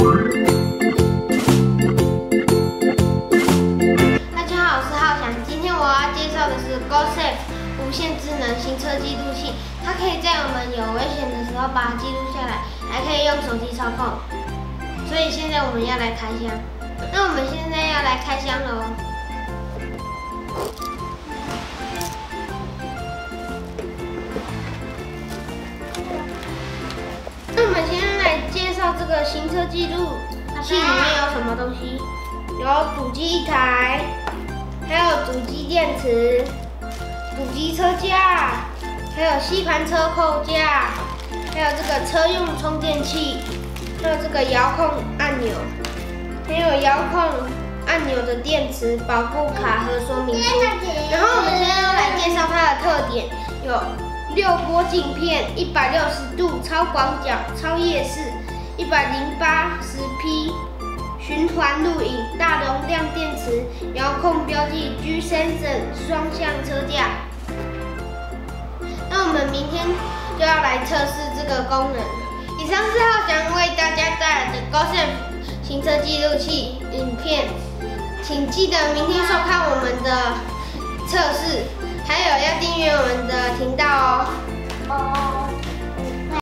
大家好，我是浩翔。今天我要介绍的是 GoSafe 无线智能行车记录器，它可以在我们有危险的时候把它记录下来，还可以用手机操控。所以现在我们要来开箱。那我们现在要来开箱喽。车记录器里面有什么东西？有主机一台，还有主机电池、主机车架，还有吸盘车扣架，还有这个车用充电器，还有这个遥控按钮，还有遥控按钮的电池保护卡和说明书。然后我们现在要来介绍它的特点，有六波镜片，一百六十度超广角、超夜视，一百零八十 P。循环录影、大容量电池、遥控标记、G Sensor 双向车架。那我们明天就要来测试这个功能。以上是浩翔为大家带来的 GoSafe 行车记录器影片，请记得明天收看我们的测试，还有要订阅我们的频道哦。